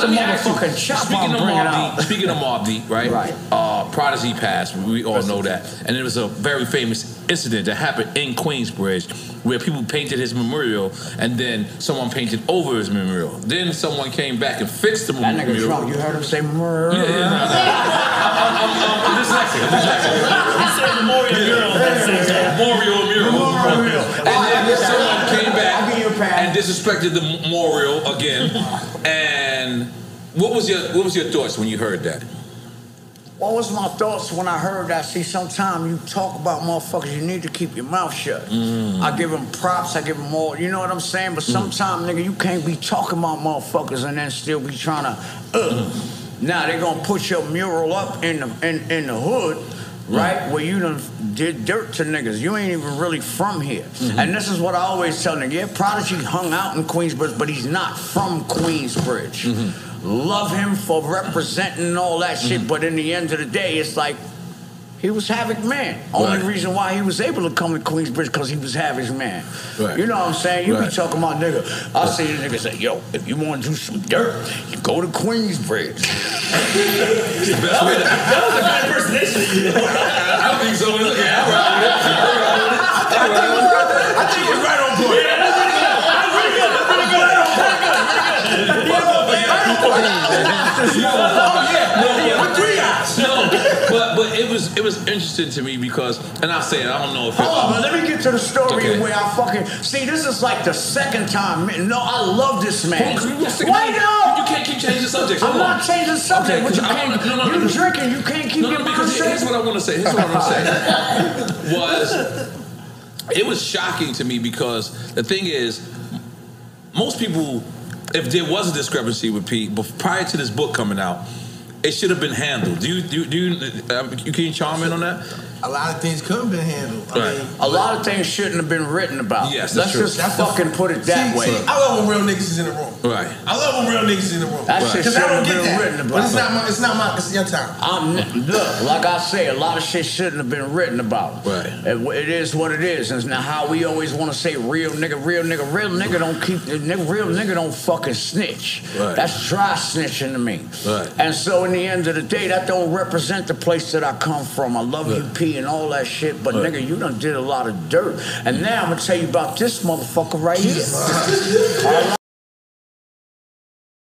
Bust let the me motherfucking chop Speaking on, of bring it out. Deep, speaking of Mobb Deep, right? Right. Uh, Prodigy passed. We all know that, and it was a very famous incident that happened in Queensbridge, where people painted his memorial, and then someone painted over his memorial. Then someone came back and fixed the That memorial. nigga drunk. You heard him say memorial? Yeah, yeah, no, no. I'm, I'm, I'm, I'm dyslexic. I'm dyslexic. He said memorial mural. Memorial mural. Memorial mural. And then someone came back I'll give you a pass. and disrespected the memorial again. And what was your what was your thoughts when you heard that? What was my thoughts when I heard that? See, sometimes you talk about motherfuckers, you need to keep your mouth shut. Mm. I give them props, I give them more, you know what I'm saying? But sometimes, nigga, you can't be talking about motherfuckers and then still be trying to, uh. Now they gonna put your mural up in the in, in the hood, right? Where you done did dirt to niggas. You ain't even really from here. Mm-hmm. And this is what I always tell niggas. Yeah, Prodigy hung out in Queensbridge, but he's not from Queensbridge. Mm-hmm. Love him for representing all that shit, mm-hmm. but in the end of the day, it's like he was Havoc Man. Only Right. reason why he was able to come to Queensbridge because he was Havoc Man. Right. You know what I'm saying? You Right. be talking about nigga. I see the nigga say, yo, if you want to do some dirt, you go to Queensbridge. That was a good impersonation. I don't think so. Look at I I think you're right on point. With three eyes. No, but but it was interesting to me because, and I say it, I don't know if it, Hold on, but let me get to the story Okay. where I fucking see. This is like the second time. No, I love this man. Hold on, you Why no? You can't keep changing the subject. I'm not changing the subject. Okay, but you can't. no, no, you drinking. You can't keep No, no, because here's what I want to say. Here's what I want to say. Was it was shocking to me because the thing is, most people, if there was a discrepancy with Pete, but prior to this book coming out, it should have been handled. Do you do you, do you, um, you can you chime in on that? A lot of things couldn't been handled. I Right. mean, A lot of things shouldn't have been written about. Yes, let's that's true. just That's the- fucking put it that see, way. see, I love when real niggas is in the room. Right. I love when real niggas is in the room. That shit Because I shouldn't don't have get been that. written about. But it's not my. It's not my. It's your time. I'm, look, like I say, a lot of shit shouldn't have been written about. Right. It, it is what it is. And it's now how we always want to say real nigga, real nigga, real nigga don't keep, nigga, real nigga don't fucking snitch. Right. That's dry snitching to me. Right. And so in the end of the day, that don't represent the place that I come from. I love Right. you, P, and all that shit. But Right. nigga, you done did a lot of dirt. And now I'm gonna tell you about this motherfucker right here.